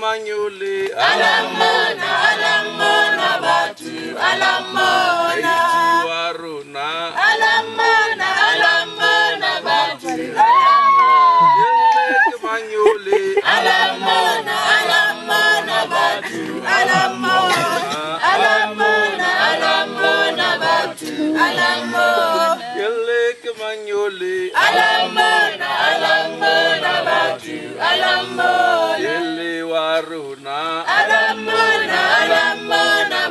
manyuli alamona alamona alamona alamona alamona alamona alamona alamona alamona alamona alamona alamona alamona alambona yele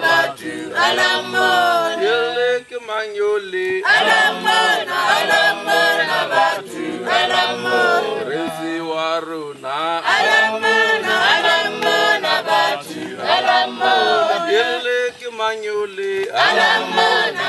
batu alambona yele kemanyole alambona alambona batu alambona rezi waruna alambona alambona batu alambona yele kemanyole alambona